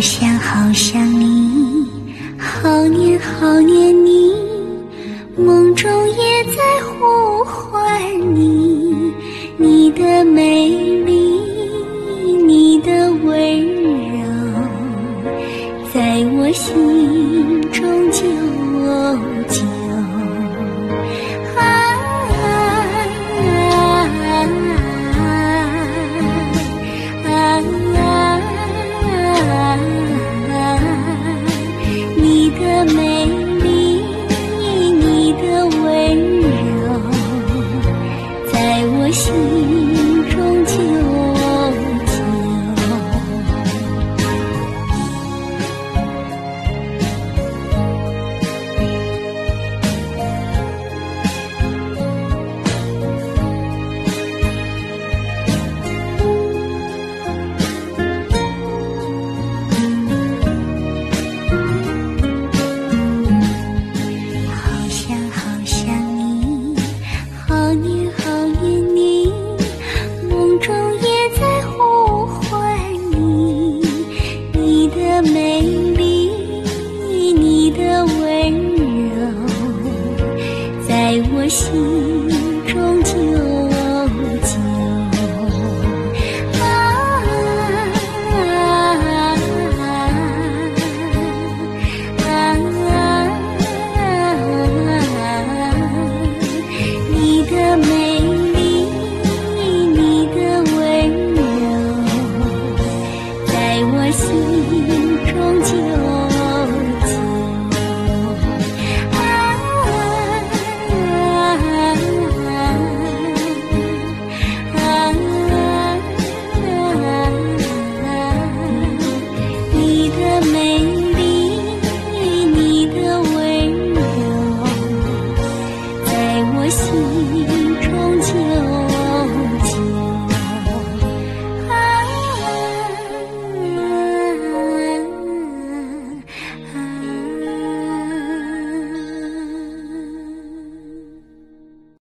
好想好想你，好念好念你，梦中也在呼唤你。你的美丽，你的温柔，在我心中纠结。我心中就